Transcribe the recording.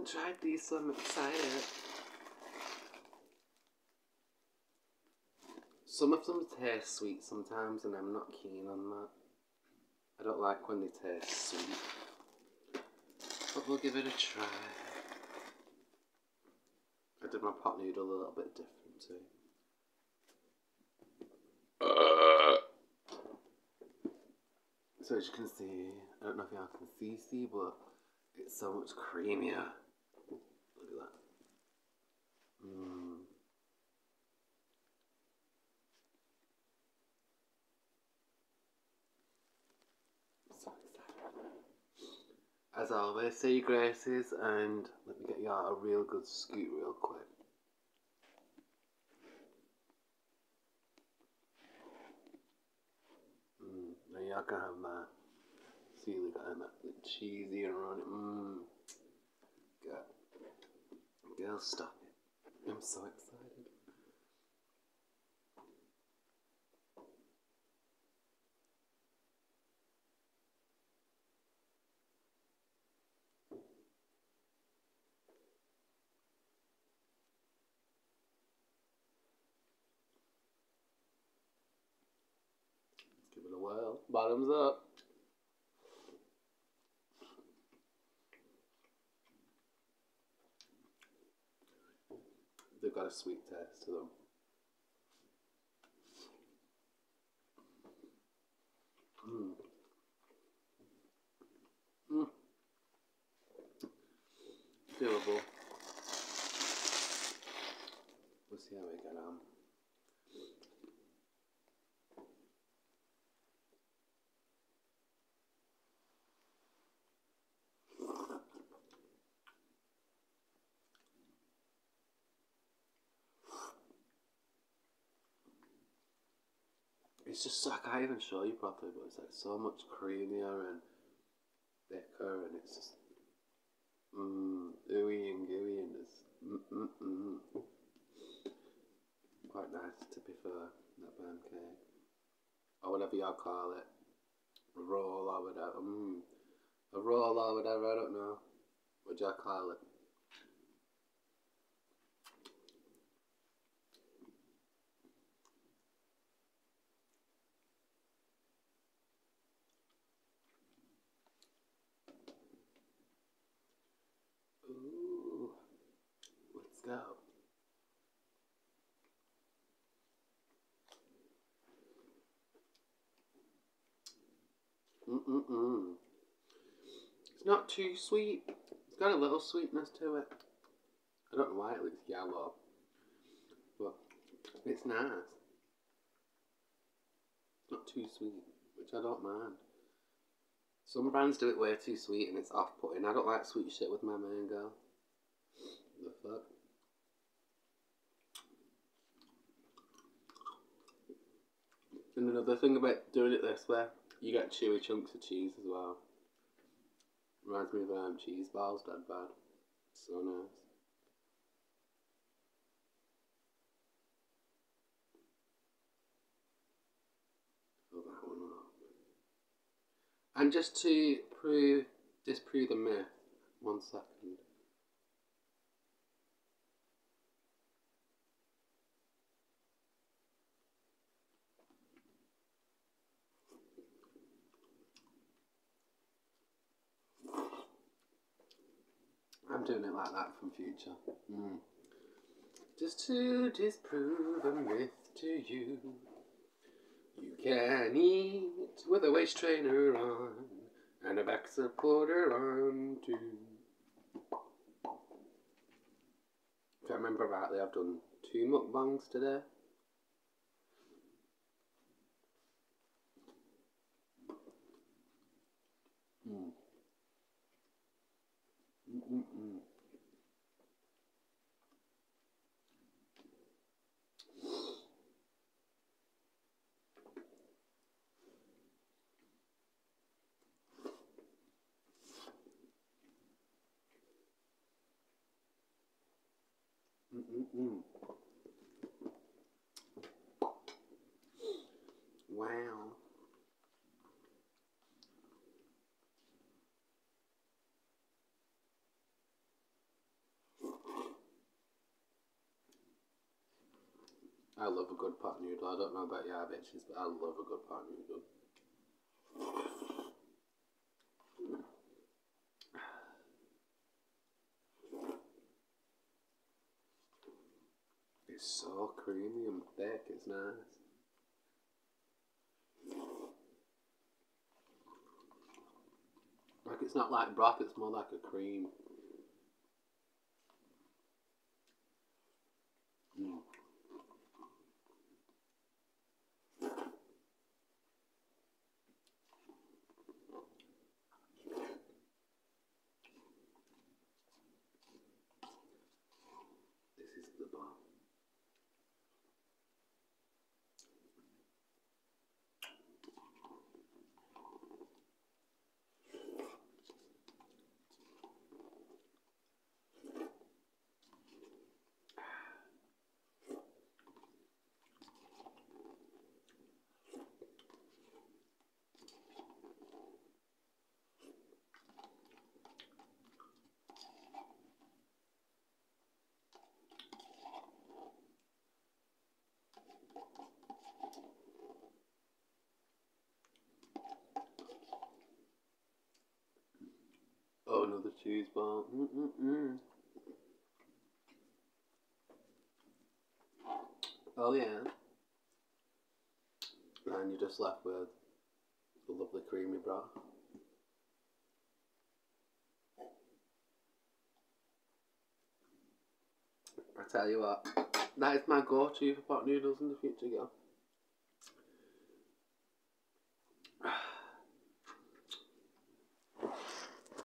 haven't tried these, so I'm excited. Some of them taste sweet sometimes, and I'm not keen on that. I don't like when they taste sweet. But we'll give it a try. I did my pot noodle a little bit different too. So as you can see, I don't know if y'all can see, see, but it's so much creamier. Look at that. Mm. So excited. As always, say your graces and let me get y'all a real good scoot real quick. Mm, now y'all can have my see look at that cheesy and it. Mmm. God. Girl, stop it. I'm so excited. Let's give it a whirl. Bottoms up. They've got a sweet taste to them. Mm. Mm. Doable. We'll see how we get on. It's just like I can't even show you properly, but it's like so much creamier and thicker, and it's just mmm, ooey and gooey, and it's mm mm mm. Quite nice to fair, that barm cake, or whatever y'all call it, roll or whatever. Mmm, a roll or whatever. I don't know. What y'all call it? Go. Mm-mm-mm. It's not too sweet. It's got a little sweetness to it. I don't know why it looks yellow, but it's nice. It's not too sweet, which I don't mind. Some brands do it way too sweet and it's off putting. I don't like sweet shit with my mango. The fuck? And another thing about doing it this way, you get chewy chunks of cheese as well. Reminds me of um, cheese balls, dead bad. So nice. Fill that one. And just to prove, disprove the myth, one second. I'm doing it like that from future. Mm. Just to disprove a myth to you. You can eat with a waist trainer on and a back supporter on too. If I remember rightly, I've done two mukbangs today. Mm. Mm, mm, mm. Wow. I love a good pot noodle. I don't know about your bitches, but I love a good pot noodle. So creamy and thick, it's nice. Like it's not like broth, it's more like a cream. This is the bar. Oh, another cheese ball. Mm-mm-mm. Oh, yeah. And you're just left with the lovely creamy broth. I tell you what, that is my go-to for pot noodles in the future, girl.